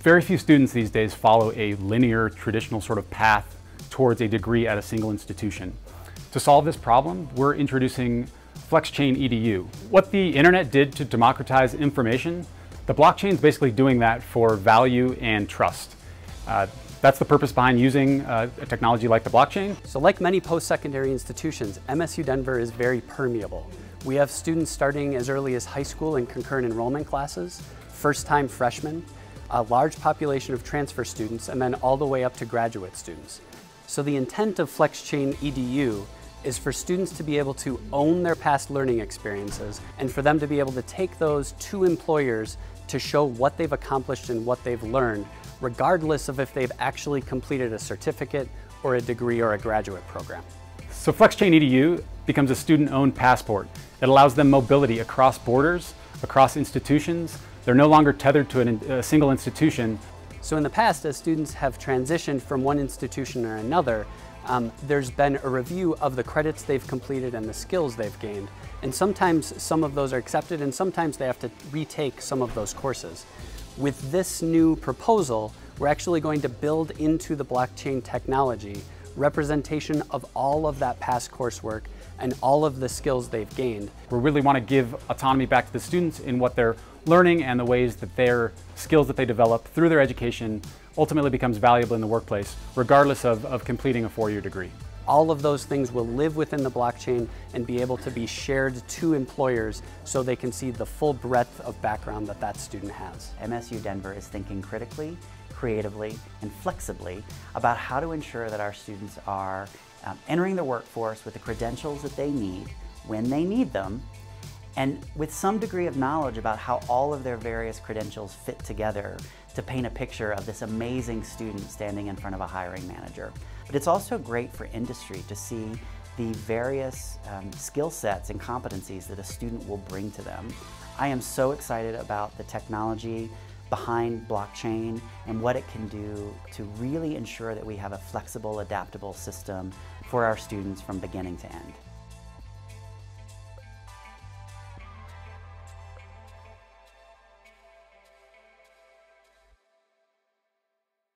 Very few students these days follow a linear, traditional sort of path towards a degree at a single institution. To solve this problem, we're introducing FlexChain EDU. What the internet did to democratize information, the blockchain is basically doing that for value and trust. Uh, that's the purpose behind using uh, a technology like the blockchain. So like many post-secondary institutions, MSU Denver is very permeable. We have students starting as early as high school in concurrent enrollment classes, first-time freshmen, a large population of transfer students, and then all the way up to graduate students. So the intent of FlexChain EDU is for students to be able to own their past learning experiences and for them to be able to take those to employers to show what they've accomplished and what they've learned regardless of if they've actually completed a certificate or a degree or a graduate program. So FlexChain EDU becomes a student-owned passport. It allows them mobility across borders, across institutions. They're no longer tethered to an, a single institution. So in the past, as students have transitioned from one institution or another, um, there's been a review of the credits they've completed and the skills they've gained. And sometimes some of those are accepted and sometimes they have to retake some of those courses. With this new proposal, we're actually going to build into the blockchain technology representation of all of that past coursework and all of the skills they've gained. We really want to give autonomy back to the students in what they're learning and the ways that their skills that they develop through their education ultimately becomes valuable in the workplace, regardless of, of completing a four-year degree all of those things will live within the blockchain and be able to be shared to employers so they can see the full breadth of background that that student has. MSU Denver is thinking critically, creatively, and flexibly about how to ensure that our students are um, entering the workforce with the credentials that they need when they need them and with some degree of knowledge about how all of their various credentials fit together to paint a picture of this amazing student standing in front of a hiring manager. But it's also great for industry to see the various um, skill sets and competencies that a student will bring to them. I am so excited about the technology behind blockchain and what it can do to really ensure that we have a flexible, adaptable system for our students from beginning to end.